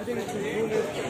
I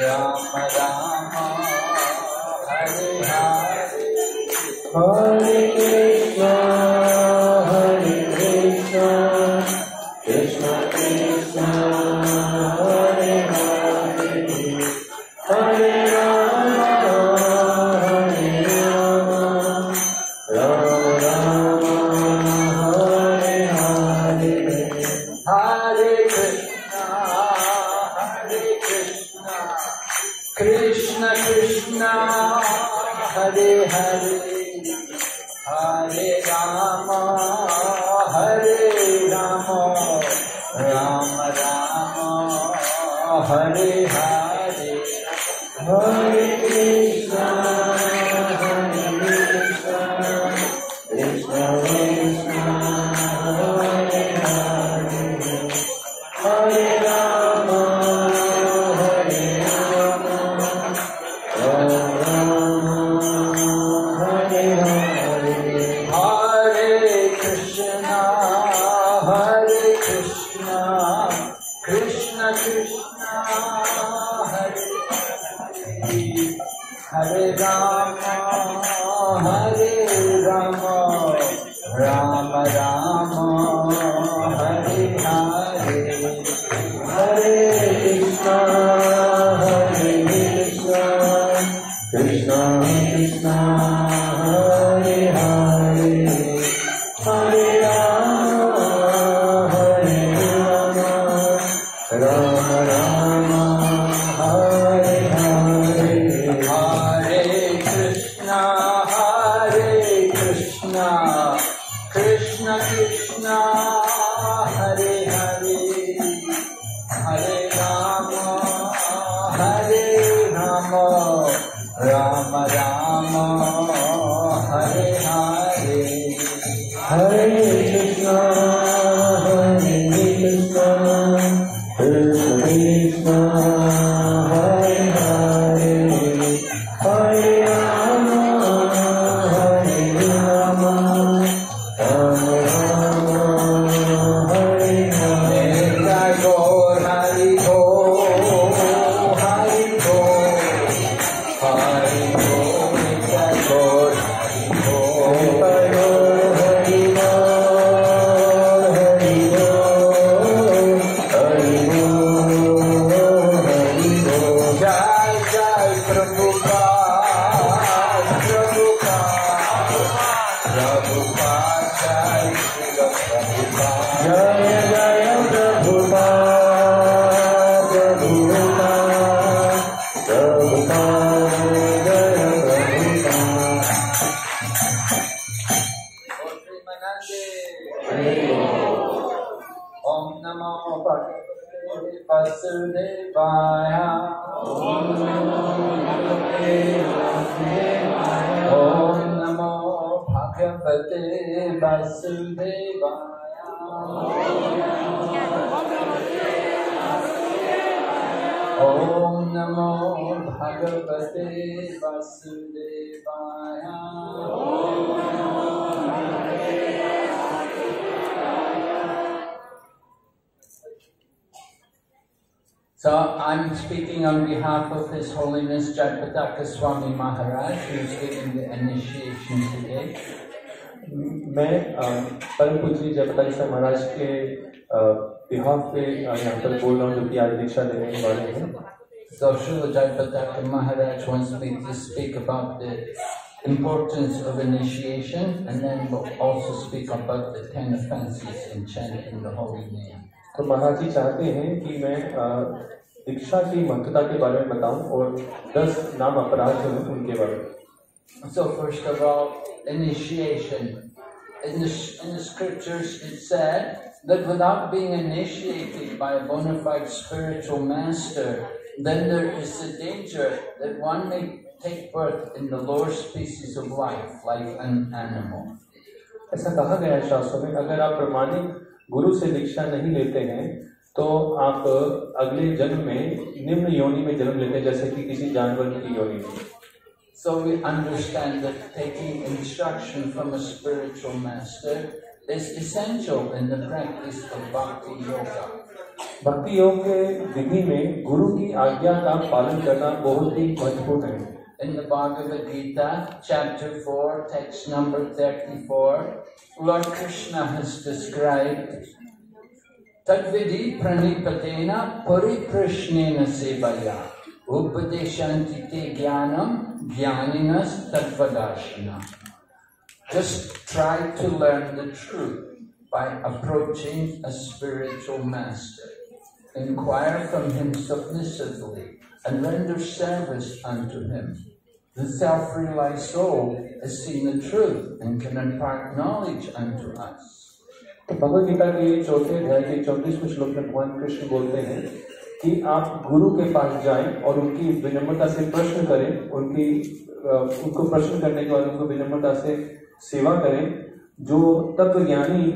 Ram Ram Hare Hare. हरे कृष्ण। भक्ति वसुदेवाय ओम नमो भगवते वसुदेवाय ओम नमो भगवते वसुदेवाय ओम नमो भगवते वसुदेवाय ओम नमो भगवते वसुदेवाय So I'm speaking on behalf of His Holiness Jagpataka Swami Maharaj, who's giving the initiation today. मैं अ, परम पूज्य जगताई साहब महाराज के बिहाफ पे अ, यहाँ पर बोल रहा हूँ जो कि आज दीक्षा देने वाले हैं So Srila Jagpataka Maharaj wants me to speak about the importance of initiation and then we'll also speak about the ten offenses in chanting the holy name. तो महाराज जी चाहते हैं कि मैं दीक्षा की महत्वता के बारे में बताऊँ और दस नाम अपराध जो हैं उनके बारे में So first of all, initiation. In the, in the scriptures it said that without being initiated by a bona fide spiritual master, then there is the danger that one may take birth in the lower species of life, like an animal. ऐसा कहा गया है शास्त्रों में अगर आप प्रमाणिक गुरु से दीक्षा नहीं लेते हैं तो आप अगले जन्म में निम्न योनि में जन्म लेते हैं जैसे कि किसी जानवर की योनि में। So we understand instruction from spiritual master is essential in the practice of bhakti yoga bhakti योग के विधि में गुरु की आज्ञा का पालन करना बहुत ही महत्वपूर्ण है। In the Bhagavad Gita, chapter 4, text number 34, Lord Krishna has described Tadvidi pranipatena pariprashnena sevaya upadeshanti te jnanam jnaninas tadvadashana. Just try to learn the truth by approaching a spiritual master. Inquire from him submissively and render service unto him. The self realized soul has seen the truth and can impart knowledge unto us. Bhagavad Gita के चौथे अध्याय के चौतीसवें श्लोक में भगवान कृष्ण बोलते हैं कि आप गुरु के पास जाएँ और उनकी विनम्रता से प्रश्न करें, उनकी उनको प्रश्न करने के बाद उनको विनम्रता से सेवा करें जो तत्व ज्ञानी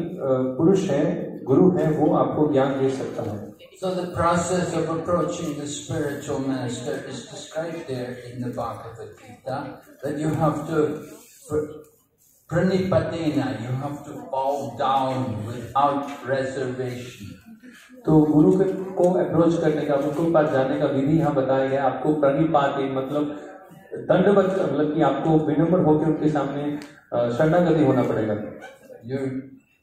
पुरुष है, गुरु है, वो आपको ज्ञान दे सकता है So the process of approaching the spiritual master is described there in the Bhagavad Gita that you have to pr- pranipadena, you have to bow down without reservation. तो गुरु के को अप्रोच करने का उनको पास जाने का विधि यहाँ बताया गया आपको प्रणिपात मतलब दंडवत मतलब कि आपको विनम्र होकर उनके सामने शरणागति होना पड़ेगा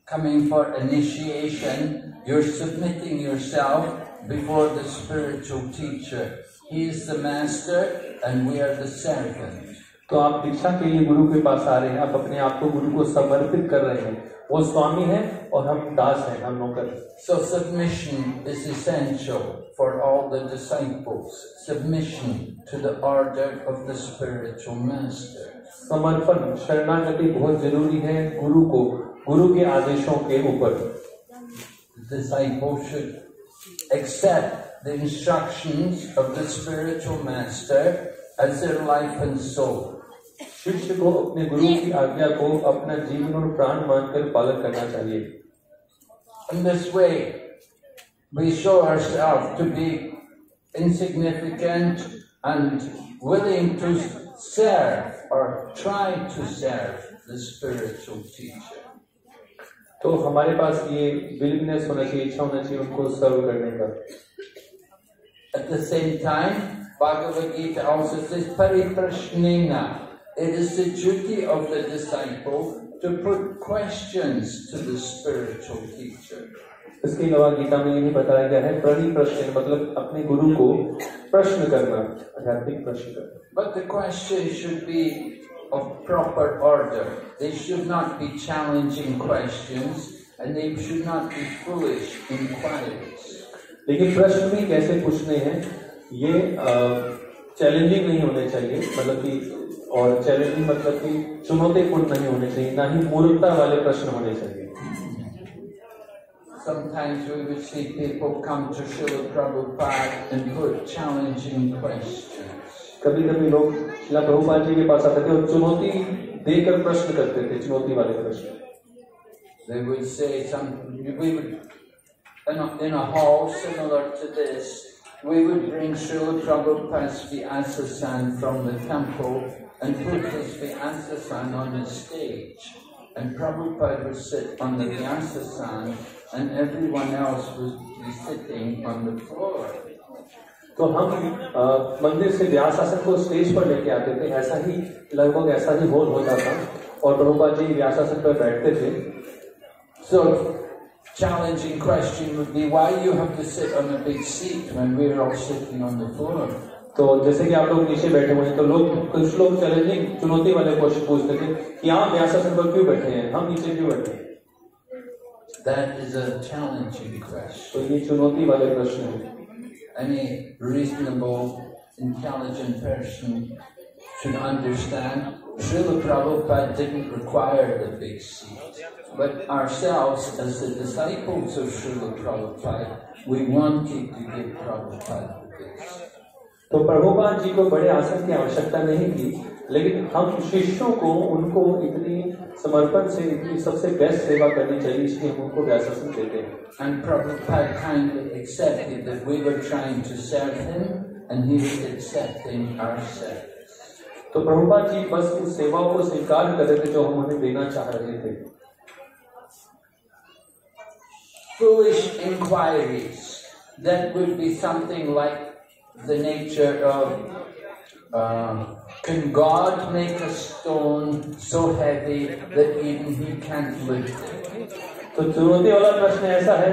coming for initiation, you're submitting yourself before the spiritual teacher. He is the master and we are the servant. तो आप दीक्षा के लिए गुरु के पास आ रहे हैं आप अपने आप को गुरु को समर्पित कर रहे हैं वो स्वामी है और हम दास हैं हम नौकर हैं So submission is essential for all the disciples. Submission to the order of the spiritual master. समर्पण शरणागति बहुत जरूरी है गुरु को गुरु के आदेशों के ऊपर The disciple should accept the instructions of the spiritual master as their life and soul. शिष्य को अपने गुरु की आज्ञा को अपना जीवन और प्राण मानकर पालन करना चाहिए In this way, we show ourselves to be insignificant and willing to serve or try to serve the spiritual teacher. तो हमारे पास ये विलिंगनेस होना चाहिए, इच्छा होना चाहिए उनको सर्व करने का। At the same time Bhagavad Gita इस पर it is the duty of the disciple to put questions to the spiritual teacher इसके अलावा गीता में ये भी बताया गया है प्रणी मतलब अपने गुरु को प्रश्न करना, आध्यात्मिक प्रश्न करना। But the question should be of proper order. They should not be challenging questions and they should not be foolish inquiries. लेकिन प्रश्न भी कैसे पूछने हैं ये चैलेंजिंग नहीं होने चाहिए मतलब कि और चैलेंजिंग मतलब कि चुनौतीपूर्ण नहीं होने चाहिए ना ही मूर्खता वाले प्रश्न होने चाहिए Sometimes we would see people come to Srila Prabhupada and put challenging questions. कभी कभी लोग शिला प्रभुपाद जी के पास आते थे और चुनौती देकर प्रश्न करते थे चुनौती वाले प्रश्न They would say some, we would, in a, in a hall similar to this, we would bring Srila Prabhupada's Vyasasan from the temple and put his Vyasasan on the stage. And Prabhupada would sit on the Vyasasan and everyone else would be sitting on the floor. तो हम अ, मंदिर से व्यास आसन को stage पर लेके आते थे। ऐसा ही लगभग ऐसा ही होल होता था। और प्रभुपाद जी व्यास आसन पर बैठते थे। So, challenging question would be why you have to sit on a big seat when we're all sitting on the floor? तो जैसे कि आप लोग नीचे बैठे हुए हैं तो लोग कुछ लोग चैलेंजिंग चुनौती वाले क्वेश्चन पूछते थे कि आप व्यास आसन पर क्यों बैठे हैं? हम नीचे क्यों बैठे हैं? That is a challenging question. तो ये चुनौती वाले प्रश्न हैं। Any reasonable, intelligent person should understand Srila Prabhupada didn't require the big seat. But ourselves, as the disciples of Srila Prabhupada, we wanted to give Prabhupada the big seat. तो प्रभुपाद जी को बड़े आसन की आवश्यकता नहीं थी लेकिन हम शिष्यों को उनको इतनी समर्पण से इतनी सबसे बेस्ट सेवा करनी चाहिए इसलिए हम उनको आसन देते हैं And Prabhupada kindly accepted that we were trying to serve him and he was accepting our service. तो प्रभुपाद जी बस उस सेवाओं को स्वीकार कर रहे थे जो हम उन्हें देना चाह रहे थे Foolish inquiries, that would be something like the nature of uh, can God make a stone so heavy that even he can't lift it? तो चुनौती वाला प्रश्न ऐसा है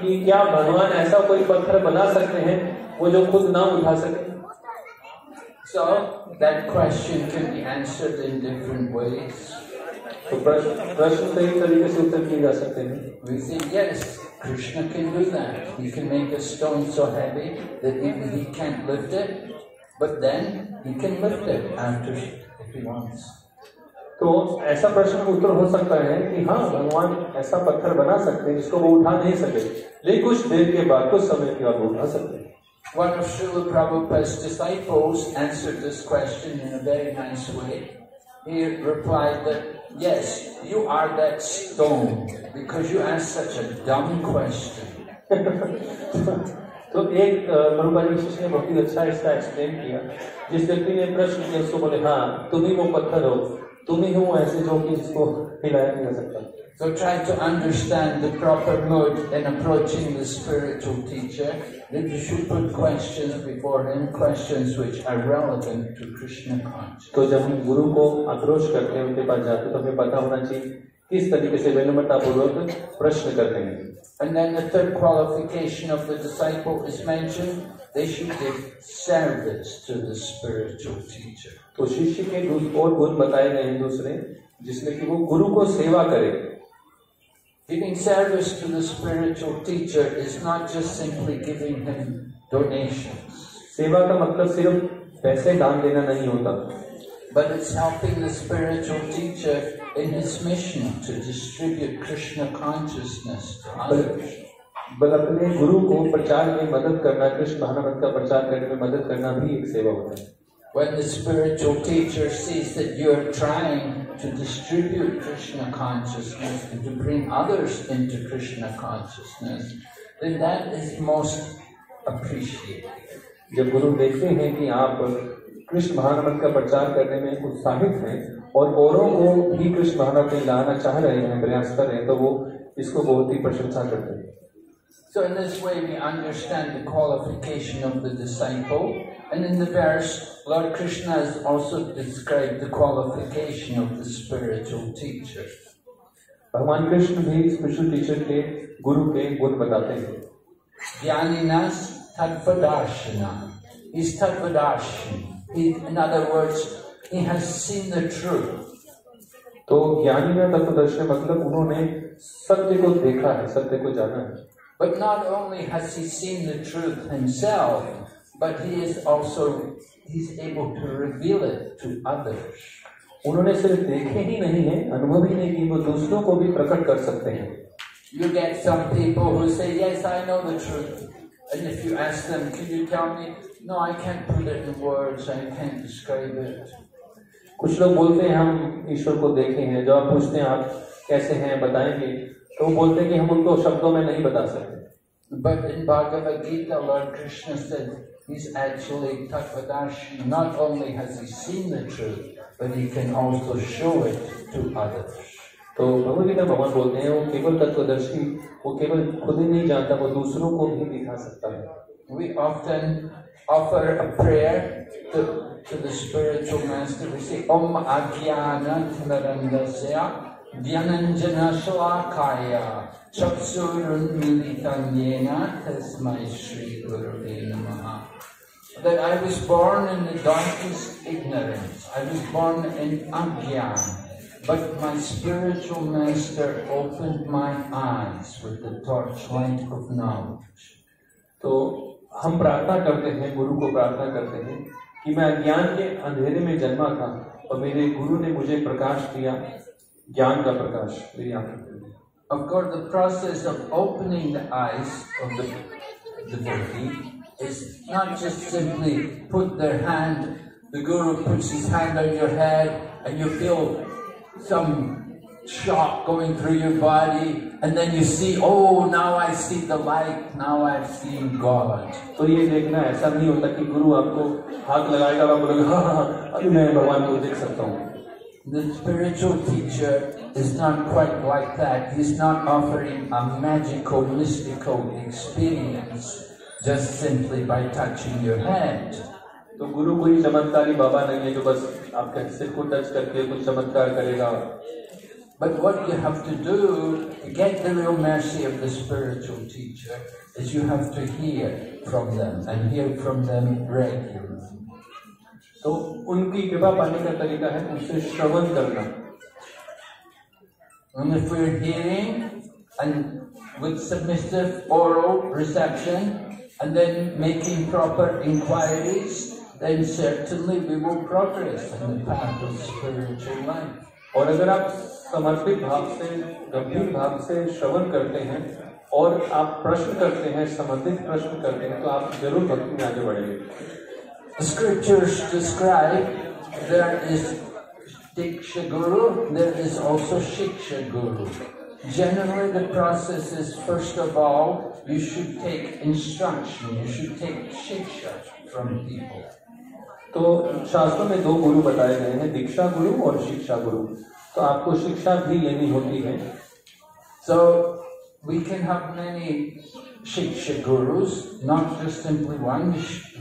कि क्या भगवान ऐसा कोई पत्थर बना सकते हैं वो जो खुद ना उठा सके So that question can be answered in different ways. तो प्रश्न प्रश्न कई तरीके से उत्तर किए जा सकते हैं We say, yes, Krishna can do that. He can make a stone so heavy that even he can't lift it, but then he can lift it after if he wants. तो ऐसा प्रश्न का उत्तर हो सकता है कि हाँ भगवान ऐसा पत्थर बना सकते हैं जिसको वो उठा नहीं सके लेकिन कुछ देर के बाद कुछ समय के बाद वो उठा सकते हैं One of Srila Prabhupada's disciples answered this question in a very nice way. He replied that, yes, you are that stone because you asked such a dumb question. तो एक जी शिष्य ने बहुत ही अच्छा इसका एक्सप्लेन किया जिस व्यक्ति ने प्रश्न किया उसको बोले हाँ तुम ही वो पत्थर हो तुम ही हो ऐसे जो कि जिसको हिलाया नहीं जा सकता So try to understand the proper mode in approaching the spiritual teacher. That you should put questions before him, questions which are relevant to Krishna consciousness. तो जब हम गुरु को अप्रोच करते हैं उनके पास जाते हैं तो हमें पता होना चाहिए किस तरीके से विनम्रता पूर्वक प्रश्न करते हैं And then the third qualification of the disciple is mentioned. They should give service to the spiritual teacher. तो शिष्य के दूस- और गुण बताए गए हैं दूसरे जिसमें कि वो गुरु को सेवा करे Giving service to the spiritual teacher is not just simply giving him donations, सेवा का मतलब सिर्फ पैसे दान देना नहीं होता but it's helping the spiritual teacher in his mission to distribute Krishna consciousness to others. बल अपने गुरु को प्रचार में मदद करना कृष्ण भागवत का प्रचार करने में मदद करना भी एक सेवा होता है When the spiritual teacher sees that you're trying to distribute Krishna consciousness and to bring others into Krishna consciousness, then that is most appreciated. जब गुरु देखते हैं कि आप कृष्ण भागवत का प्रचार करने में उत्साहित हैं और औरों को भी कृष्ण भागवत में लाना चाह रहे हैं प्रयास कर रहे हैं तो वो इसको बहुत ही प्रशंसा करते हैं So in this way we understand the qualification of the disciple, and in the verse Lord Krishna has also described the qualification of the spiritual teacher. भगवान कृष्ण भी स्पिरिचुअल टीचर के गुरु के गुण बताते हैं Jnaninas Tattvadarshana. He's Tattvadarshi. He, in other words, he has seen the truth. तो ज्ञानी में तत्वदर्शी मतलब उन्होंने सत्य को देखा है सत्य को जाना है But not only has he seen the truth himself, but he is also he's able to reveal it to others. उन्होंने सिर्फ़ देखे ही नहीं है अनुभव ही नहीं की वो दूसरों को भी प्रकट कर सकते हैं You get some people who say, Yes, I know the truth. And if you ask them, Can you tell me? No, I can't put it in words, I can't describe it. कुछ लोग बोलते हैं हम ईश्वर को देखे हैं जब आप पूछते हैं आप कैसे हैं बताएँगे तो वो बोलते हैं कि हम उनको शब्दों में नहीं बता सकते But in Bhagavad Gita, Lord Krishna said he's actually Tattvadarshi. Not only has he seen the truth, but he can also show it to others. तो भगवद गीता भगवान बोलते हैं वो केवल तत्वदर्शी वो केवल खुद ही नहीं जानता वो दूसरों को भी दिखा सकता है We often offer a prayer to, to the spiritual master. We say, Om Agyana Timarandasya Dhyananjana Shalakaya Chaksurun Militanyena Tasmai Shri Gurave Namaha. That I was born in the darkest ignorance. I was born in Agyan. But my spiritual master opened my eyes with the torchlight of knowledge. तो हम प्रार्थना करते हैं गुरु को प्रार्थना करते हैं कि मैं अज्ञान के अंधेरे में जन्मा था और मेरे गुरु ने मुझे प्रकाश दिया ज्ञान का प्रकाश मेरी आँखों लिए Of course, the process of opening the eyes of the devotee is not just simply put their hand, the guru puts his hand on your head and you feel some shock going through your body and then you see, oh, now I see the light, now I've seen God. तो ये देखना ऐसा नहीं होता कि गुरु आपको हाथ लगाएगा और आप बोलेगा हाँ हाँ हाँ, अभी मैं भगवान को देख सकता हूँ The spiritual teacher is not quite like that. He's not offering a magical, mystical experience just simply by touching your head. तो गुरु कोई चमत्कारी बाबा नहीं है जो बस आपके सिर को टच करके कुछ चमत्कार करेगा But what you have to do to get the real mercy of the spiritual teacher is you have to hear from them and hear from them regularly. तो उनकी कृपा पाने का तरीका है उनसे श्रवण करना And if we're hearing and with submissive oral reception and then making proper inquiries, then certainly we will progress in the path of spiritual life. और अगर आप समर्पित भाव से गंभीर भाव से श्रवण करते हैं और आप प्रश्न करते हैं संबंधित प्रश्न करते हैं तो आप जरूर भक्ति में आगे बढ़ेंगे The scriptures describe there is Diksha Guru, there is also Shiksha Guru. Generally, the process is first of all, you should take instruction, you should take shiksha from people. तो शास्त्रों में दो गुरु बताए गए हैं दीक्षा गुरु और शिक्षा गुरु। तो आपको शिक्षा भी लेनी होती है। So we can have many shiksha gurus not just simply one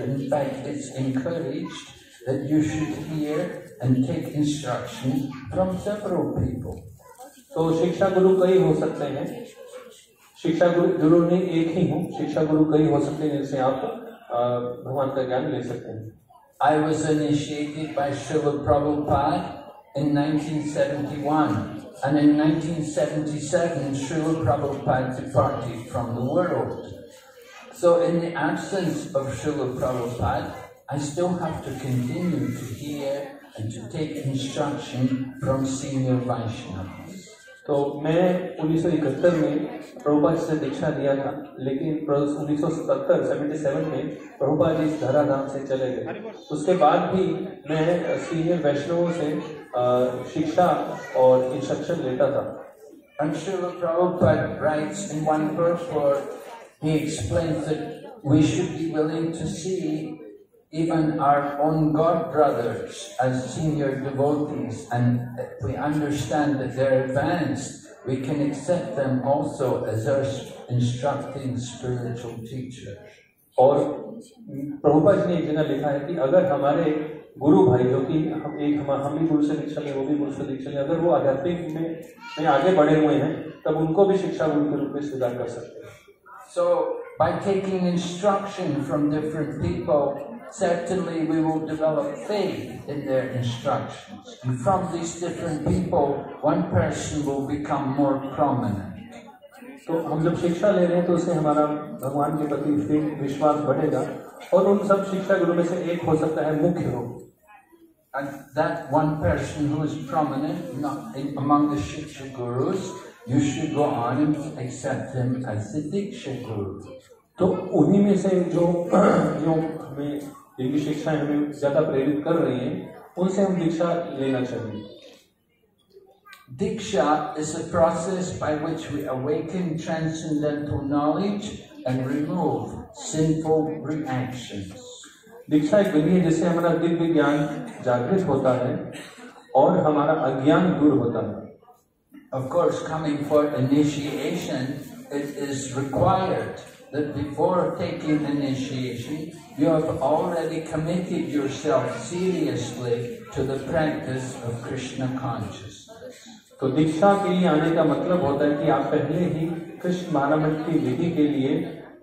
in fact it's encourage that you should hear and take instruction from several people तो शिक्षा गुरु कई हो सकते हैं। शिक्षा गुरु जरूर नहीं एक ही हूँ शिक्षा गुरु कई हो सकते हैं जिनसे आप अ, भगवान का ज्ञान ले सकते हैं I was initiated by Srila Prabhupada in 1971, and in 1977, Srila Prabhupada departed from the world. So, in the absence of Srila Prabhupada, I still have to continue to hear and to take instruction from senior Vaishnavas. तो मैं 1971 में प्रभुपाद से दीक्षा लिया था, लेकिन उन्नीस सौ सत्तर सेवेंटी सेवन में प्रभुपाद जी इस धराधाम से चले गए। उसके बाद भी मैं सीनियर वैष्णवों से शिक्षा और इंस्ट्रक्शन लेता था। He explains that we should be willing to see even our own god brothers as senior devotees, and if we understand that they're advanced, we can accept them also as our instructing spiritual teachers. और प्रभुपाद जी ने एक जगह लिखा है कि अगर हमारे गुरु भाई जो कि हम एक हम हम भी गुरु से दीक्षा लें वो भी गुरु से दीक्षा लें अगर वो आध्यात्मिक में में आगे बढ़े हुए हैं तब उनको भी शिक्षा गुरु के रूप में स्वीकार कर सकते हैं So, by taking instruction from different people, certainly we will develop faith in their instructions. And from these different people, one person will become more prominent. तो हम जब शिक्षा ले रहे हैं तो उससे हमारा भगवान के प्रति फिर विश्वास बढ़ेगा और उन सब शिक्षा गुरु में से एक हो सकता है मुख्य हो And that one person who is prominent not in, among the Shiksha Gurus, you should go on and accept him as the Diksha Guru. तो उन्हीं में से जो जो हमें इनकी शिक्षाएँ हमें ज़्यादा प्रेरित कर रही है उनसे हम दीक्षा लेना चाहिए diksha is a process by which we awaken transcendental knowledge and remove simple reaction दीक्षा एक विधि है जिससे हमारा दिव्य ज्ञान जागृत होता है और हमारा अज्ञान दूर होता है। Of course coming for initiation it is required that before taking initiation, you have already committed yourself seriously to the practice of Krishna consciousness. तो दीक्षा के लिए आने का मतलब होता है कि आप पहले ही कृष्ण महारामठ की विधि के लिए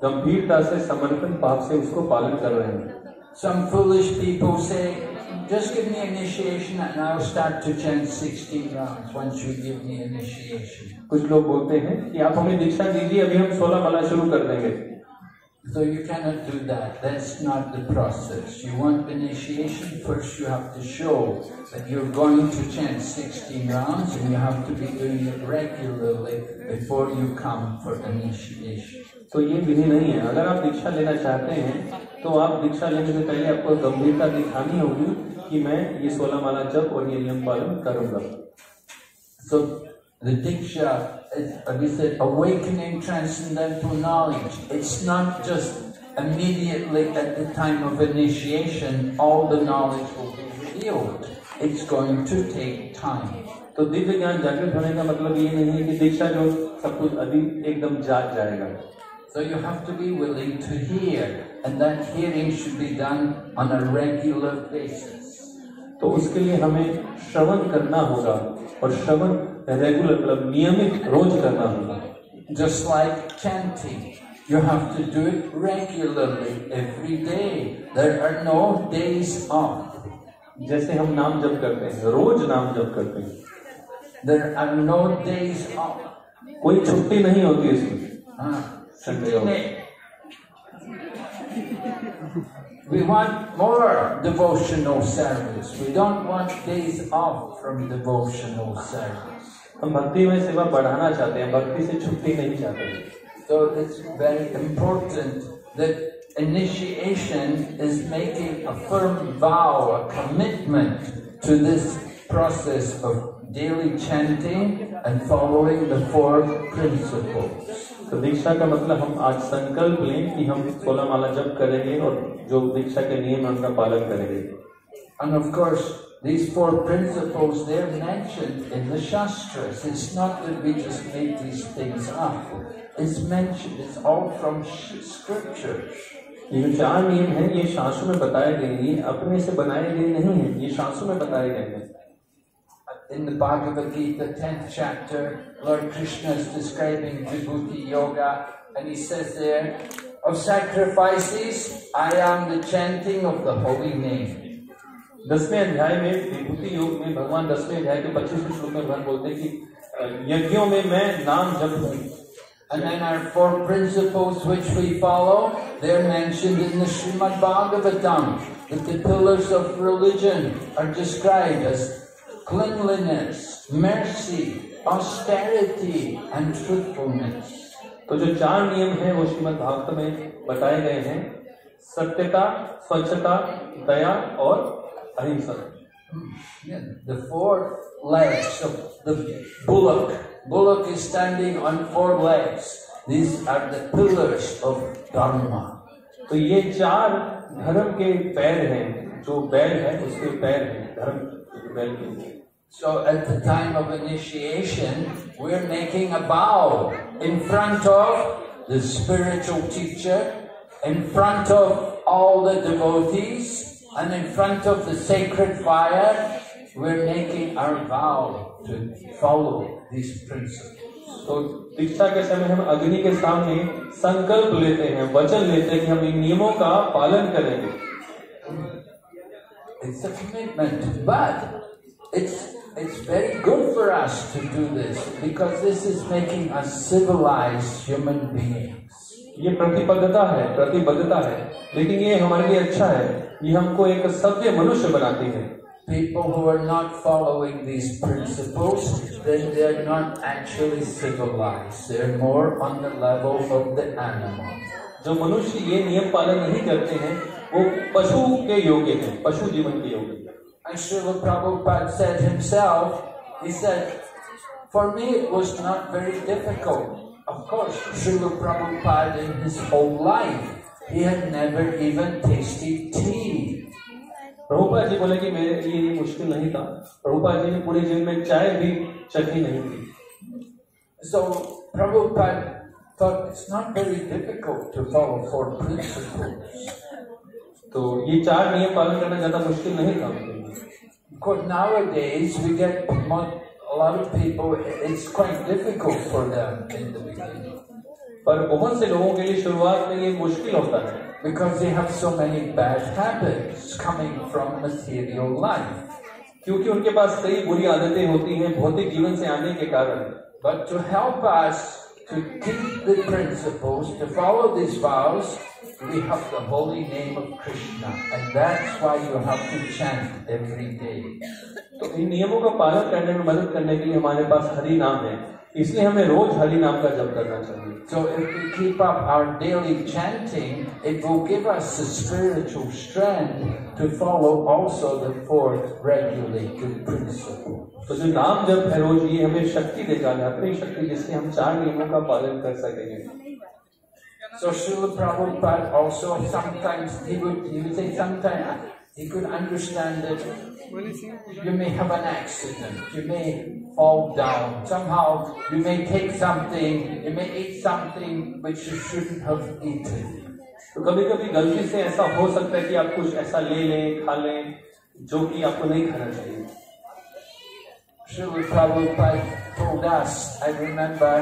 गंभीरता से समर्पण भाव से उसको पालन कर रहे हैं Some foolish people say, just give me initiation and I'll start to chant 16 rounds once you give me initiation. कुछ लोग बोलते हैं कि आप हमें दीक्षा दीजिए अभी हम सोलह माला शुरू कर देंगे So you cannot do that. That's not the process. You want initiation, first you have to show that you're going to chant 16 rounds and you have to be doing it regularly before you come for initiation. तो ये विधि नहीं है अगर आप दीक्षा लेना चाहते हैं तो आप दीक्षा लेने से पहले आपको गंभीरता दिखानी होगी कि मैं ये सोलह माला जप और ये नियम पालन करूँगा So the Diksha is, we said, awakening transcendental knowledge. It's not just immediately at the time of initiation, all the knowledge will be revealed. It's going to take time. तो दिव्य ज्ञान जागृत होने का मतलब ये नहीं है कि दीक्षा जो सब कुछ अभी एकदम जाग जाएगा So you have to be willing to hear, and that hearing should be done on a regular basis. तो उसके लिए हमें श्रवण करना होगा और श्रवण रेगुलर मतलब नियमित रोज करना होगा। Just like chanting you have to do it regularly every day there are no days off जैसे हम नाम जप करते हैं रोज नाम जप करते हैं। There are no days off कोई छुट्टी नहीं होती इसमें हाँ Sunday We want more devotional service. We don't want days off from devotional service. हम भक्ति में सेवा बढ़ाना चाहते हैं भक्ति से छुट्टी नहीं चाहते So it's very important that initiation is making a firm vow, a commitment to this process of daily chanting and following the four principles. तो दीक्षा का मतलब हम आज संकल्प लें कि हम सोलह माला जप करेंगे और जो दीक्षा के नियम है उनका पालन करेंगे And of course, these four principles, they're mentioned in the Shastras. It's not that we just make these things up. It's mentioned, it's all from scriptures. ये जो चार नियम हैं ये शास्त्रों में बताए गए हैं अपने से बनाए गए नहीं हैं ये शास्त्रों में बताए गए हैं In the Bhagavad Gita, 10th chapter, Lord Krishna is describing Vibhuti Yoga, and he says there, Of sacrifices, I am the chanting of the holy name. दसवें अध्याय में विभूति योग में भगवान दसवें अध्याय के पच्चीसवें श्लोक में भगवान बोलते हैं कि अ, यज्ञों में मैं नाम जप हूँ And then our four principles which we follow, they're mentioned in the Srimad Bhagavatam, that the pillars of religion are described as cleanliness, mercy, austerity and truthfulness. तो जो चार नियम है वो श्रीमद भागवत में बताए गए हैं। सत्यता स्वच्छता दया और अहिंसा। The four legs of the bullock is standing on four legs this are the of dharma तो ये चार धर्म के पैर हैं। जो बैल है उसके पैर हैं धर्म बैल के So at the time of initiation, we're making a bow in front of the spiritual teacher, in front of all the devotees, and in front of the sacred fire. We're making our vow to follow these principles. तो दीक्षा के समय हम अग्नि के सामने संकल्प लेते हैं वचन लेते हैं कि हम इन नियमों का पालन करेंगे It's a commitment, but it's it's very good for us to do this because this is making us civilized human beings. ये प्रतिबद्धता है प्रतिबद्धता है लेकिन ये हमारे लिए अच्छा है ये हमको एक सभ्य मनुष्य बनाती है People who are not following these principles, then they're not actually civilized. They're more on the level of the animal. जो मनुष्य ये नियम पालन नहीं करते हैं वो पशु के योग्य हैं पशु जीवन के योग्य हैं And Srila Prabhupada said himself, he said, for me it was not very difficult. Of course, Srila Prabhupada in his whole life, he had never even tasted tea. Prabhupada ji बोले कि मेरे लिए ये मुश्किल नहीं था प्रभुपा जी ने पूरे जीवन में चाय भी चखी नहीं थी So Prabhupada thought it's not very difficult to follow four principles. तो ये चार नियम पालन करना ज़्यादा मुश्किल नहीं था उनके लिए Of course, nowadays we get mo- a lot of people, it's quite difficult for them in the beginning पर बहुत से लोगों के लिए शुरुआत में ये मुश्किल होता है because they have so many bad habits coming from material life. क्योंकि उनके पास कई बुरी आदतें होती हैं भौतिक जीवन से आने के कारण But to help us to keep the principles, to follow these vows, we have the holy name of Krishna, and that's why you have to chant every day. तो इन नियमों का पालन करने में मदद करने के लिए हमारे पास हरि नाम है इसलिए हमें रोज हरि नाम का जप करना चाहिए So if we keep up our daily chanting, it will give us the spiritual strength to follow also the four regulated principles. तो जो नाम जप है रोज ये हमें शक्ति देगा अपनी शक्ति जिससे हम चार नियमों का पालन कर सकेंगे So Srila Prabhupada also sometimes he would he would say sometimes he could understand that you may have an accident, you may fall down, somehow you may take something, you may eat something which you shouldn't have eaten. तो कभी कभी गलती से ऐसा हो सकता है कि आप कुछ ऐसा ले लें खा लें जो कि आपको नहीं खाना चाहिए Srila Prabhupada told us, I remember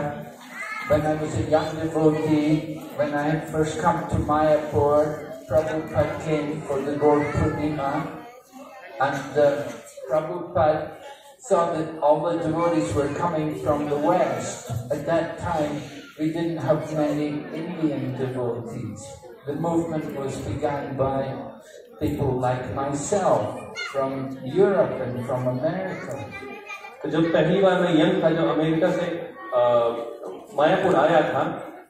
when I was a young devotee, when I first come to Mayapur, Prabhupada came for the Gaur Purnima, and uh, Prabhupada saw that all the devotees were coming from the west. At that time, we didn't have many Indian devotees. The movement was begun by people like myself from Europe and from America. तो जब पहली बार मैं young था जब America से मायापुर आया था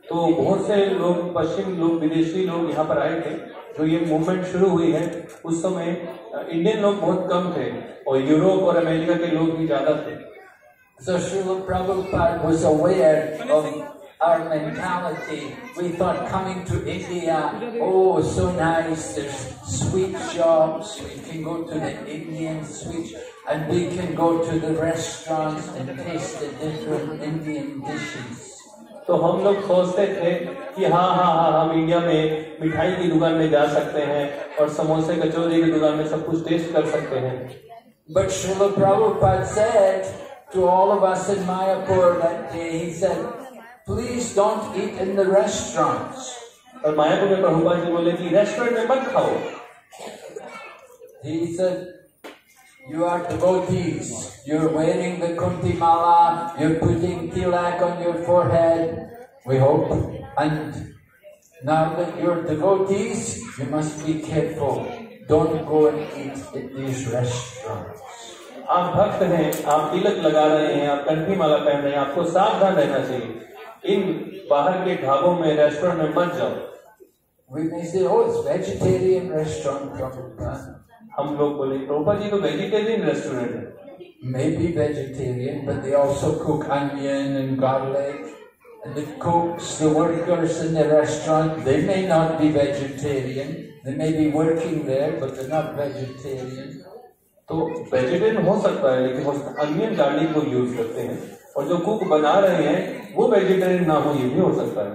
तो बहुत से लोग पश्चिम लोग विदेशी लोग यहाँ पर आए थे जो ये मूवमेंट शुरू हुई है उस समय इंडियन लोग बहुत कम थे और यूरोप और अमेरिका के लोग भी ज़्यादा थे So Srila Prabhupada was aware of our mentality. We thought coming to India, oh, so nice, there's sweet shops, we can go to the Indian sweet, and we can go to the restaurants and taste the different Indian dishes. तो हम लोग सोचते थे कि हाँ हाँ हाँ हम इंडिया में मिठाई की दुकान में जा सकते हैं और समोसे कचौरी की दुकान में सब कुछ टेस्ट कर सकते हैं But Srila Prabhupada said to all of us in Mayapur that day, he said, please don't eat in the restaurants. और मायापुर में प्रभुपाद जी बोले कि रेस्टोरेंट में मत खाओ He said, You are devotees. You're wearing the kunti mala. You're putting tilak on your forehead. We hope. And now that you're devotees, you must be careful. Don't go and eat at these restaurants. आप भक्त हैं आप तिलक लगा रहे हैं आप कंठी माला पहन रहे हैं आपको सावधान रहना चाहिए इन बाहर के ढाबों में रेस्टोरेंट में मत जाओ We may say, oh, it's vegetarian restaurant, Prabhupada. हम लोग बोले प्रभुपा जी तो वेजिटेरियन रेस्टोरेंट है Maybe vegetarian, but they also cook onion and garlic. And the cooks, the workers in the restaurant, they may not be vegetarian. They may be working there, but they're not vegetarian. तो vegetarian हो सकता है लेकिन onion garlic को use करते हैं और जो कुक बना रहे हैं वो वेजिटेरियन ना हो ये भी हो सकता है।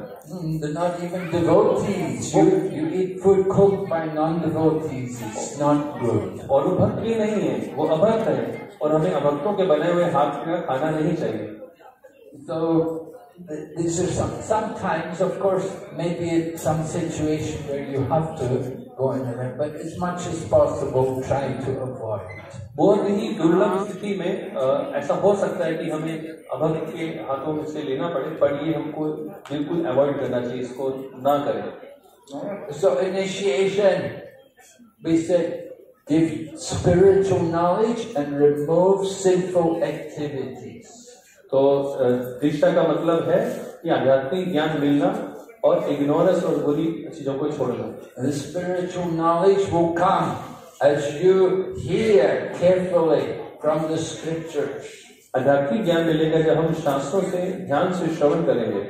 नॉट और वो भक्त भी नहीं है वो अभक्त है और हमें अभक्तों के बने हुए हाथ का खाना नहीं चाहिए। तो this is some sometimes of course maybe some situation where you have to going to but as much as possible, try to avoid. बहुत ही दुर्लभ स्थिति में ऐसा हो सकता है कि हमें अभक्त के हाथों में से लेना पड़े पर ये हमको बिल्कुल अवॉइड करना चाहिए इसको ना करें so initiation we said give spiritual knowledge and remove simple activities तो दिशा का मतलब है कि आध्यात्मिक ज्ञान मिलना और इग्नोरेंस और बुरी चीजों को छोड़ना The spiritual knowledge will come as you hear carefully from the scriptures. आध्यात्मिक ज्ञान मिलेगा जब हम शास्त्रों से ध्यान से श्रवण करेंगे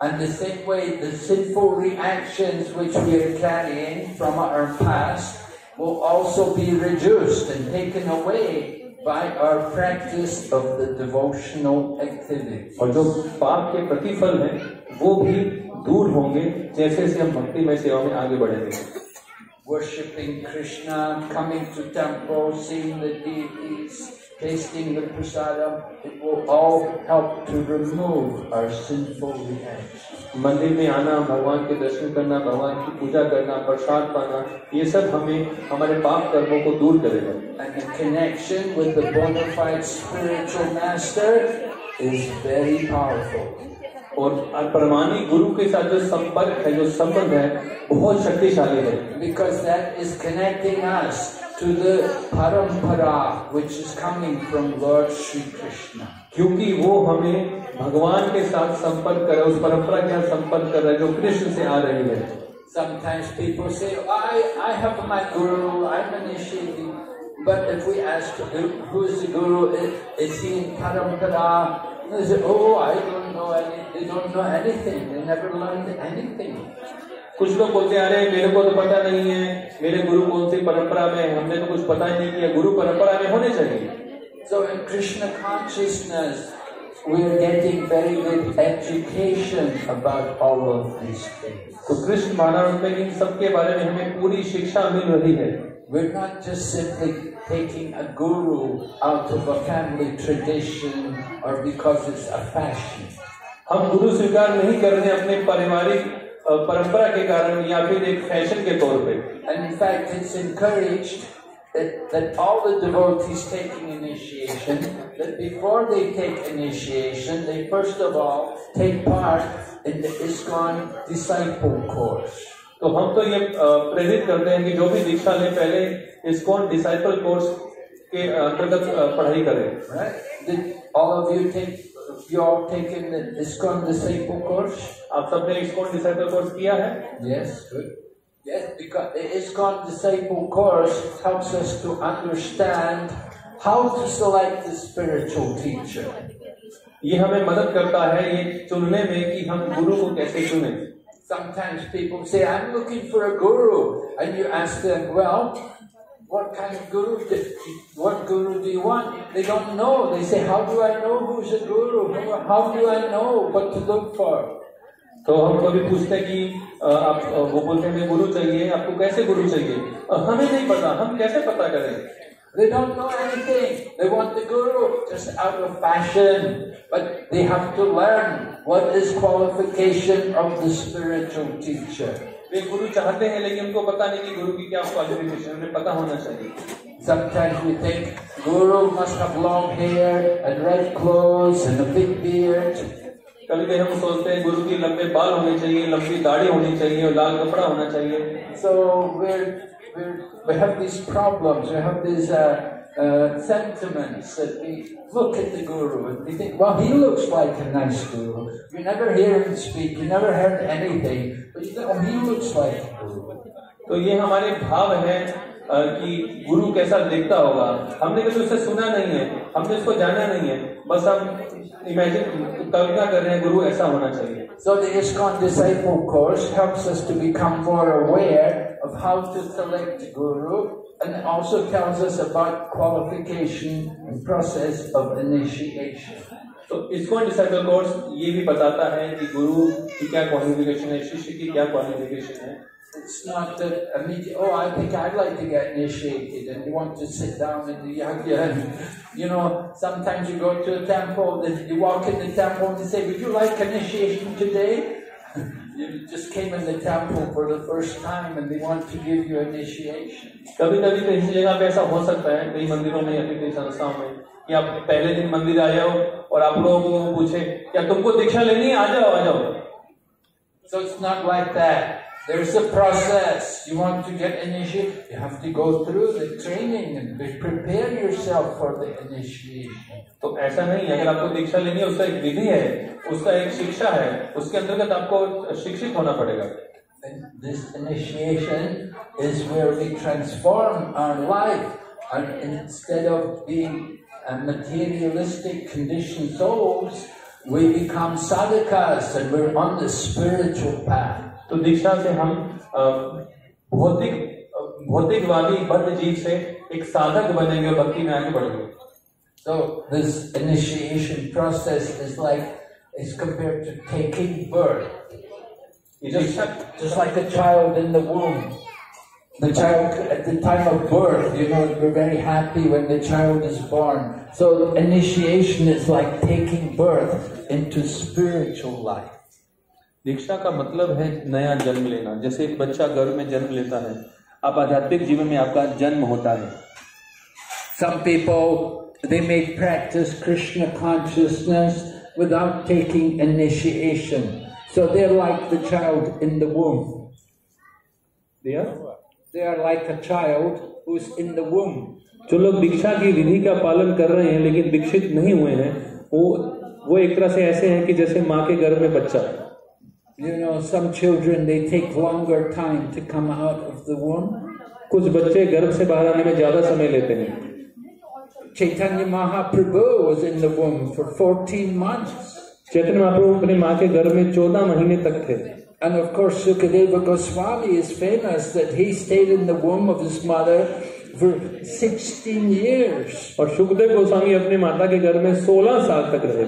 And the same way, the sinful reactions which we are carrying from our past will also be reduced and taken away by our practice of the devotional activities. और जो पाप के प्रतिफल हैं वो भी दूर होंगे जैसे जैसे हम भक्ति में सेवा में आगे बढ़ेंगे Worshipping Krishna, coming to temple, seeing the deities, tasting the prasadam, it will all help to remove our sinful reactions. मंदिर में आना भगवान के दर्शन करना भगवान की पूजा करना प्रसाद पाना ये सब हमें हमारे पाप कर्मों को दूर करेगा And the connection with the bona fide spiritual master is very powerful. और परमाणु गुरु के साथ जो संपर्क है जो संबंध है बहुत शक्तिशाली है because that is connecting us to the parampara which is coming from lord Shri Krishna क्योंकि वो हमें भगवान के साथ संपर्क कर उस परंपरा के साथ संपर्क कर रहा है जो कृष्ण से आ रही है Sometimes people say, oh, I, I have my guru, I'm initiating. But if we ask who is the guru, is he in Parampara? They say, oh, I don't know any, they don't know anything, they never learned anything. कुछ लोग बोलते हैं मेरे को तो पता नहीं है। मेरे गुरु कौन सी परंपरा में हमने तो कुछ पता ही नहीं किया गुरु परंपरा में होने चाहिए. कृष्ण मानव में इन सब बारे में हमें पूरी शिक्षा मिल रही है। We're not just simply taking a guru out of a family tradition or because it's a fashion. हम गुरु स्वीकार नहीं कर रहे अपने पारिवारिक अ, परंपरा के कारण या फिर एक फैशन के तौर पे And in fact, it's encouraged that, that all the devotees taking initiation, that before they take initiation, they first of all take part in the ISKCON disciple course. तो हम तो ये प्रेरित करते हैं कि जो भी दीक्षा लें पहले इसकोन डिसाइपल कोर्स के अंतर्गत पढ़ाई करें Right? All of you take, you all taken the ISKCON disciple course? आप सबने इसकोन डिसाइपल कोर्स किया है Yes, good. Yes, because the ISKCON disciple course helps us to understand how to select the spiritual teacher. ये हमें मदद करता है ये चुनने में कि हम गुरु को कैसे चुने Sometimes people say, I'm looking for a guru. And you ask them, well, what kind of guru, do, what guru do you want? They don't know. They say, how do I know who's a guru? How do I know what to look for? तो हम कभी पूछते हैं कि अ, आप अ, वो बोलते हैं हमें गुरु चाहिए आपको कैसे गुरु चाहिए अ, हमें नहीं पता हम कैसे पता करें They don't know anything. They want the guru just out of fashion. But they have to learn what is qualification of the spiritual teacher. वे गुरु चाहते हैं लेकिन उनको पता नहीं कि गुरु की क्या क्वालिफिकेशन उन्हें पता होना चाहिए Sometimes we think guru must have long hair and red clothes and a big beard. कभी कभी हम सोचते हैं गुरु की लंबे बाल होने चाहिए लंबी दाढ़ी होनी चाहिए और लाल कपड़ा होना चाहिए So we're, we're, we have these problems. We have these uh, uh, sentiments that we look at the guru and we think, well, he looks like a nice guru. You never hear him speak. You never heard anything, but you think, oh, he looks like a guru. तो ये हमारे भाव है अ, कि गुरु कैसा दिखता होगा हमने कभी उससे सुना नहीं है हमने उसको जाना नहीं है बस हम इमेजिन कल्पना कर रहे हैं गुरु ऐसा होना चाहिए So the ISKCON disciple course helps us to become more aware of how to select guru and it also tells us about qualification and process of initiation. तो इसको डिसाइपल कोर्स ये भी बताता है कि गुरु की क्या क्वालिफिकेशन है शिष्य की क्या क्वालिफिकेशन है It's not that immediate, oh, I think I'd like to get initiated, and you want to sit down in the yagya. And, you know, sometimes you go to a temple, then you walk in the temple and they say, Would you like initiation today? कभी कभी कई जगह पे ऐसा हो सकता है कई मंदिरों में या फिर कई संस्थाओं में कि आप पहले दिन मंदिर आ जाओ और आप लोगों को पूछे क्या तुमको दीक्षा लेनी है? आ जाओ आ जाओ। So it's not like that There's a process. You want to get initiated, you have to go through the training and be- prepare yourself for the initiation. तो ऐसा नहीं है अगर आपको दीक्षा लेनी है उसका एक विधि है उसका एक शिक्षा है उसके अंतर्गत आपको शिक्षित होना पड़ेगा And this initiation is where we transform our life. And instead of being uh, materialistic conditioned souls, we become sadhakas and we're on the spiritual path. तो दीक्षा से हम अ, भौतिक अ, भौतिकवादी बद्ध जीव से एक साधक बनेंगे और भक्ति में आगे बढ़ेंगे So this initiation process is like, is compared to taking birth. ये Just, Diksha just like a child in the womb. The child, at the time of birth, you know, we're very happy when the child is born. So initiation is like taking birth into spiritual life. दीक्षा का मतलब है नया जन्म लेना। जैसे एक बच्चा घर में जन्म लेता है आप आध्यात्मिक जीवन में आपका जन्म होता है। Some people they make practice Krishna consciousness without taking initiation so they like the child in the they are like a child in the womb जो लोग दीक्षा की विधि का पालन कर रहे हैं लेकिन दीक्षित नहीं हुए हैं वो वो एक तरह से ऐसे हैं कि जैसे माँ के घर में बच्चा है। You know, some children, they take longer time to come out of the womb. कुछ बच्चे गर्भ से बाहर आने में ज़्यादा समय लेते हैं Chaitanya Mahaprabhu was in the womb for 14 months. Chaitanya Mahaprabhu अपनी माँ के गर्भ में चौदह महीने तक थे And of course, Sukadeva Goswami is famous that he stayed in the womb of his mother for 16 years. और सुखदेव गोस्वामी अपनी माता के गर्भ में 16 साल तक रहे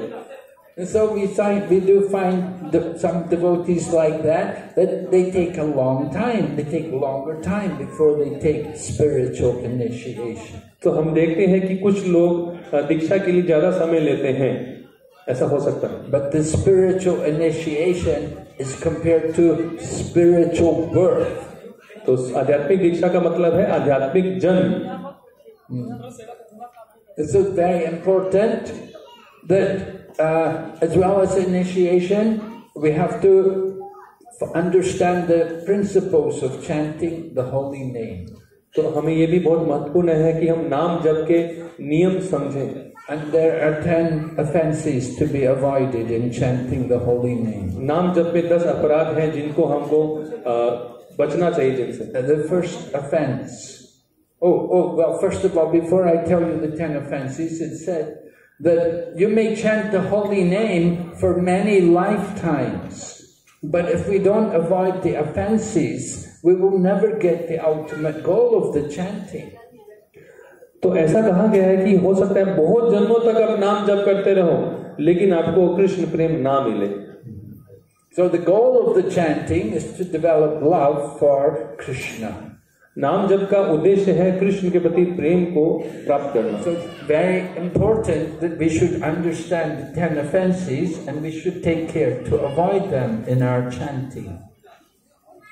And so we find, we do find de- some devotees like that, that they take a long time. They take longer time before they take spiritual initiation. तो हम देखते हैं कि कुछ लोग अ, दीक्षा के लिए ज्यादा समय लेते हैं ऐसा हो सकता है But the spiritual initiation is compared to spiritual birth. तो आध्यात्मिक दीक्षा का मतलब है आध्यात्मिक जन्म This is very important that uh, as well as initiation, we have to f- understand the principles of chanting the holy name. तो हमें ये भी बहुत महत्वपूर्ण है कि हम नाम जप के नियम समझें And there are ten offenses to be avoided in chanting the holy name. नाम जप में दस अपराध हैं जिनको हमको अ, बचना चाहिए जिनसे Uh, The first offense. Oh, oh, well, first of all, before I tell you the ten offenses, it said that you may chant the holy name for many lifetimes. But if we don't avoid the offenses, we will never get the ultimate goal of the chanting. तो ऐसा कहा गया है कि हो सकता है बहुत जन्मों तक आप नाम जप करते रहो लेकिन आपको कृष्ण प्रेम ना मिले So the goal of the chanting is to develop love for Krishna. नाम जप का उद्देश्य है कृष्ण के प्रति प्रेम को प्राप्त करना। So very important that we should understand ten offenses and we should take care to avoid them in our chanting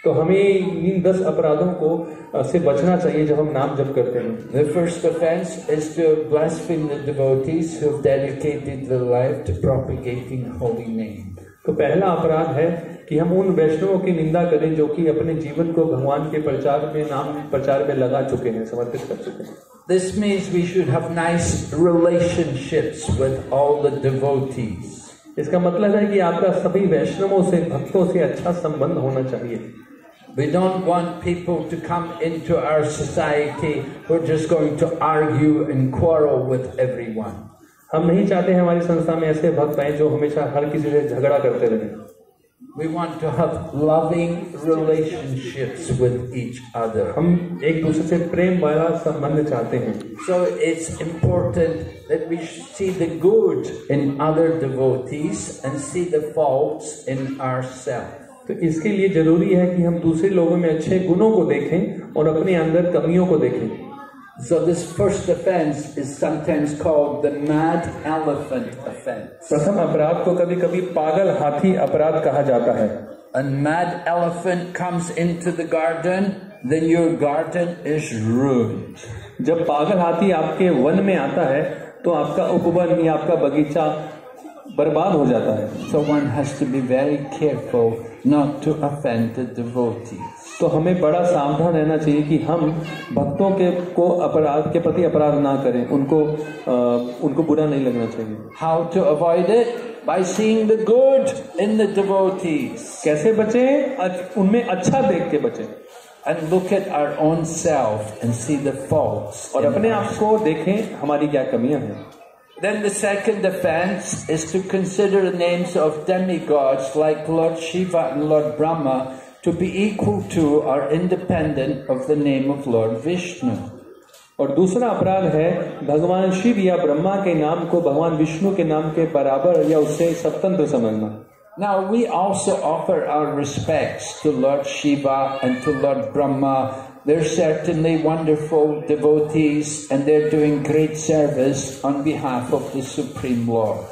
तो हमें इन दस अपराधों को से बचना चाहिए जब हम नाम जप करते हैं। The first offense is to blaspheme the devotees who have dedicated their life to propagating holy name तो पहला अपराध है कि हम उन वैष्णवों की निंदा करें जो कि अपने जीवन को भगवान के प्रचार में नाम प्रचार में लगा चुके हैं समर्पित कर चुके हैं This means we should have nice relationships with all the devotees. इसका मतलब है कि आपका सभी वैष्णवों से भक्तों से अच्छा संबंध होना चाहिए We don't want people to come into our society who are just going to argue and quarrel with everyone. हम नहीं चाहते हैं हमारी संस्था में ऐसे भक्त आए जो हमेशा हर किसी से झगड़ा करते रहे We want to have loving relationships with each other. हम एक दूसरे से प्रेम वाला संबंध चाहते हैं So it's important that we see the good in other devotees and see the faults in ourselves. तो इसके लिए ज़रूरी है कि हम दूसरे लोगों में अच्छे गुणों को देखें और अपने अंदर कमियों को देखें So this first offense is sometimes called the mad elephant offense. प्रथम अपराध को कभी कभी पागल हाथी अपराध कहा जाता है And mad elephant comes into the garden, then your garden is ruined. जब पागल हाथी आपके वन में आता है तो आपका उपवन या आपका बगीचा बर्बाद हो जाता है So one has to be very careful not to offend the devotees. तो हमें बड़ा सावधान रहना चाहिए कि हम भक्तों के को अपराध के प्रति अपराध ना करें उनको अ, उनको बुरा नहीं लगना चाहिए How to avoid it? By seeing the good in the devotees कैसे बचे उनमें अच्छा देख के बचे and look at our own self and see the faults. और अपने आप को देखें हमारी क्या कमियाँ हैं Then the second offense is to consider the names of demigods like Lord Shiva and Lord Brahma to be equal to or independent of the name of Lord Vishnu. और दूसरा अपराध है भगवान शिव या ब्रह्मा के नाम को भगवान विष्णु के नाम के बराबर या उससे स्वतंत्र समझना Now we also offer our respects to Lord Shiva and to Lord Brahma. They're certainly wonderful devotees and they're doing great service on behalf of the Supreme Lord.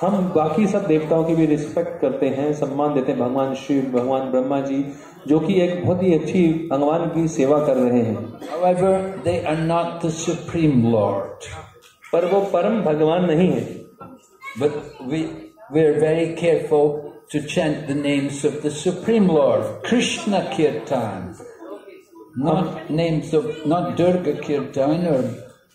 हम बाकी सब देवताओं की भी रिस्पेक्ट करते हैं सम्मान देते हैं भगवान शिव भगवान ब्रह्मा जी जो कि एक बहुत ही अच्छी भगवान की सेवा कर रहे हैं However, they are not the Supreme Lord. पर वो परम भगवान नहीं है But we, we're very careful to chant the names of the Supreme Lord, Krishna Kirtan. Not names of, not Durga Kirtan or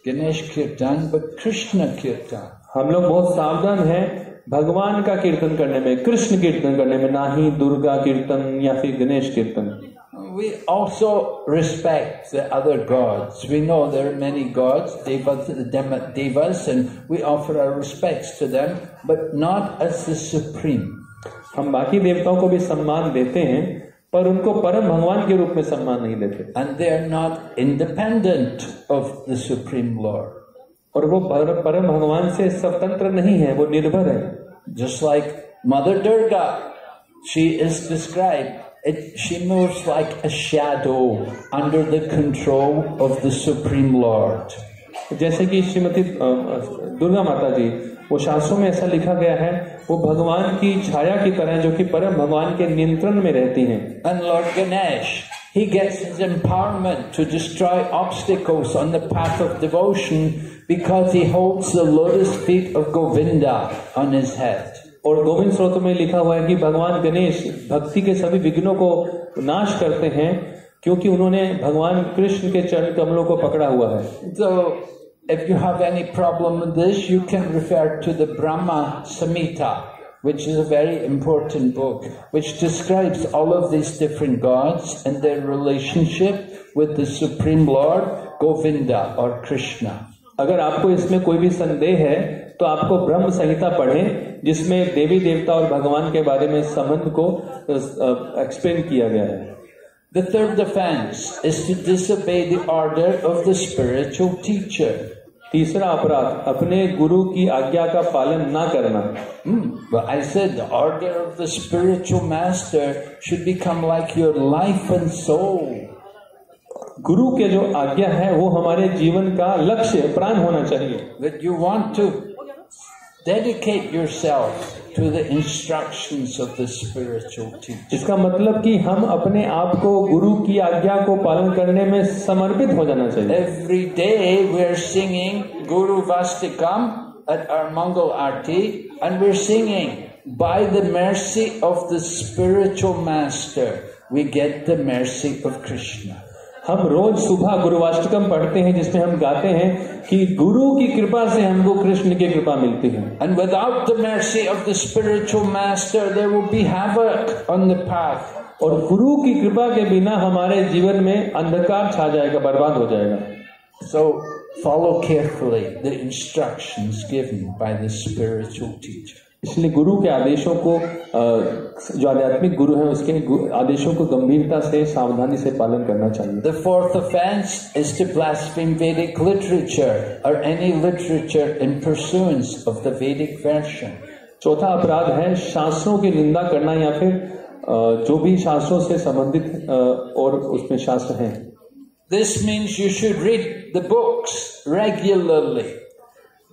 Ganesh Kirtan, but Krishna Kirtan. हम लोग बहुत सावधान हैं भगवान का कीर्तन करने में कृष्ण कीर्तन करने में ना ही दुर्गा कीर्तन या फिर गणेश कीर्तन We also respect the other gods. We know there are many gods, devas, devas, and we offer our respects to them, but not as the supreme. हम बाकी देवताओं को भी सम्मान देते हैं पर उनको परम भगवान के रूप में सम्मान नहीं देते And they are not independent of the supreme Lord. और वो परम भगवान से स्वतंत्र नहीं है वो निर्भर है Just like Mother Durga, she is described. It, she moves like a shadow under the control of the Supreme Lord. जैसे कि श्रीमती अ, अ, दुर्गा माता जी वो शास्त्रों में ऐसा लिखा गया है वो भगवान की छाया की तरह जो कि परम भगवान के नियंत्रण में रहती हैं And Lord Ganesh, He gets his empowerment to destroy obstacles on the path of devotion because he holds the lotus feet of Govinda on his head. और गोविंद स्रोत में लिखा हुआ है कि भगवान गणेश भक्ति के सभी विघ्नों को नाश करते हैं क्योंकि उन्होंने भगवान कृष्ण के चरण कमलों को पकड़ा हुआ है So, if you have any problem with this, you can refer to the Brahma Samhita, which is a very important book, which describes all of these different gods and their relationship with the Supreme Lord, Govinda or Krishna. अगर आपको इसमें कोई भी संदेह है तो आपको ब्रह्म संहिता पढ़ें जिसमें देवी देवता और भगवान के बारे में संबंध को एक्सप्लेन किया गया है। The third defence is to disobey order of the spiritual teacher तीसरा अपराध अपने गुरु की आज्ञा का पालन ना करना। I said order of the spiritual master should become like your life and soul गुरु के जो आज्ञा है वो हमारे जीवन का लक्ष्य प्राण होना चाहिए That you want to dedicate yourself to the instructions of the spiritual teacher. इसका मतलब कि हम अपने आप को गुरु की आज्ञा को पालन करने में समर्पित हो जाना चाहिए Every day we're singing Guru Vastikam at our Mangal Arti, and we're singing, by the mercy of the spiritual master, we get the mercy of Krishna. हम रोज सुबह गुरुवाष्टकम पढ़ते हैं जिसमें हम गाते हैं कि गुरु की कृपा से हमको कृष्ण की कृपा मिलती है। And without the mercy of the spiritual master there would be havoc on the path और गुरु की कृपा के बिना हमारे जीवन में अंधकार छा जाएगा बर्बाद हो जाएगा। So follow carefully the instructions given by the spiritual teacher इसलिए गुरु के आदेशों को जो आध्यात्मिक गुरु है उसके आदेशों को गंभीरता से सावधानी से पालन करना चाहिए। चौथा अपराध है शास्त्रों की निंदा करना या फिर जो भी शास्त्रों से संबंधित और उसमें शास्त्र हैं। This means you should read the books regularly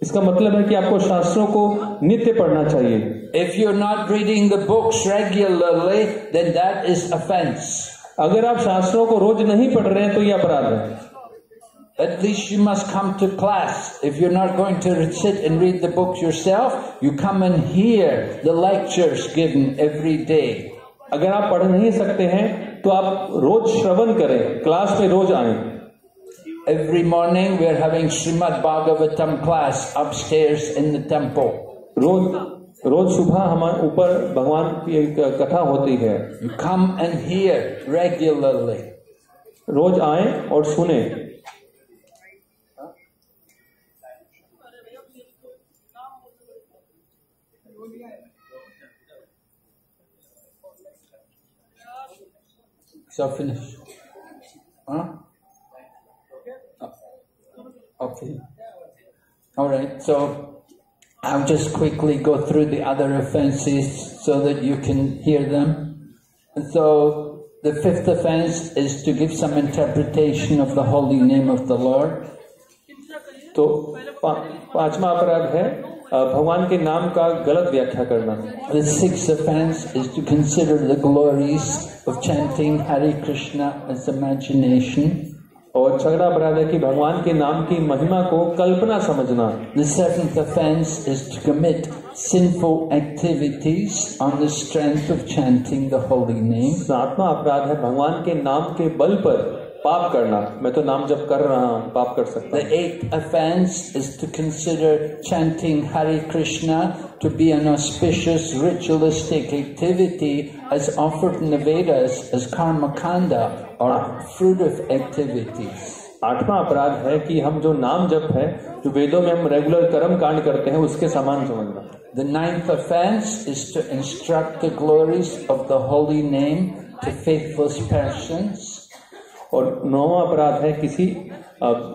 इसका मतलब है कि आपको शास्त्रों को नित्य पढ़ना चाहिए if you are not reading the books regularly then that is offense अगर आप शास्त्रों को रोज नहीं पढ़ रहे हैं तो यह अपराध है At least you must come to class. If you're not going to sit and read the books yourself, you come and hear the lectures given every day. अगर आप पढ़ नहीं सकते हैं तो आप रोज श्रवण करें क्लास में रोज आए Every morning we're having Srimad Bhagavatam class upstairs in the temple. रोज रोज सुबह हमारे ऊपर भगवान की एक कथा होती है You come and hear regularly. रोज आए और सुने So finish. Huh? Oh, Okay. All right. So I'll just quickly go through the other offenses so that you can hear them. And so the fifth offense is to give some interpretation of the holy name of the Lord. तो पा, पांचवा अपराध है अ, भगवान के नाम का गलत व्याख्या करना The sixth offense is to consider the glories of chanting Hare Krishna as imagination. और झगड़ा बढ़ाने की भगवान के नाम की महिमा को कल्पना समझना। The second offense is to commit sinful activities on the strength of chanting the holy name सातवां अपराध है भगवान के नाम के बल पर। पाप करना। मैं तो नाम जब कर रहा हूँ पाप कर सकता हूँ। Hare Krishna to be an auspicious ritualistic activity as offer नवेदस as karma खांड और फ्रूट ऑफ़ एक्टिविटीज़ आठवां अपराध है कि हम जो नाम जप है जो वेदों में हम रेगुलर कर्म कांड करते हैं उसके समान समझना। The ninth offense is to instruct the glories of the holy name to faithful persons और नौवा अपराध है किसी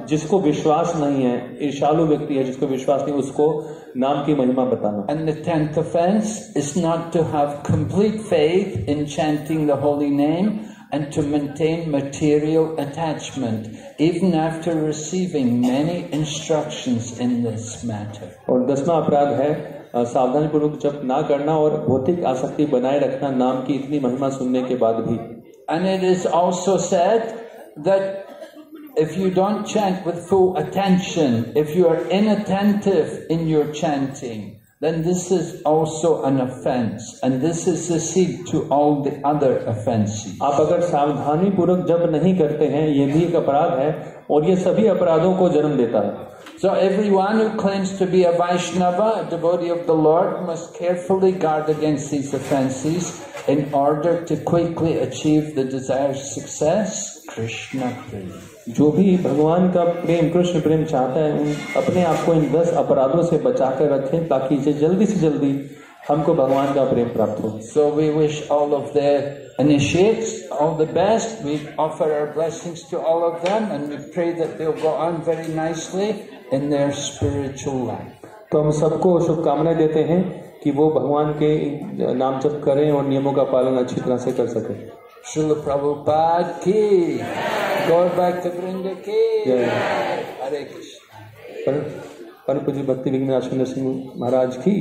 जिसको विश्वास नहीं है ईर्षालु व्यक्ति है जिसको विश्वास नहीं उसको नाम की महिमा बताना। And the offense is not to have complete faith in chanting the holy name and to maintain material attachment even after receiving many instruction in this matter और दसवा अपराध है सावधानी पूर्वक जब ना करना और भौतिक आसक्ति बनाए रखना नाम की इतनी महिमा सुनने के बाद भी। And it is also set that if you don't chant with full attention, if you are inattentive in your chanting, then this is also an offense, and this is the seed to all the other offenses. आप अगर सावधानी पूर्वक जप नहीं करते हैं ये भी एक अपराध है और ये सभी अपराधों को जन्म देता है So everyone who claims to be a Vaishnava, a devotee of the Lord, must carefully guard against these offenses in order to quickly achieve the desired success. Krishna Priya. जो भी भगवान का प्रेम कृष्ण प्रेम चाहता है उन अपने आप को इन दस अपराधों से बचा कर रखें ताकि इसे जल्दी से जल्दी हमको भगवान का प्रेम प्राप्त हो So we wish all of the initiates all the best. We offer our blessings to all of them and we pray that they'll go on very nicely in their spiritual life तो हम सबको शुभकामनाएँ देते हैं कि वो भगवान के नाम जप करें और नियमों का पालन अच्छी तरह से कर सकें श्रील प्रभुपाद की गौर Vrinda ki, जय Hare Krishna. पर परम पूज्य भक्ति विघ्न सिंह महाराज की.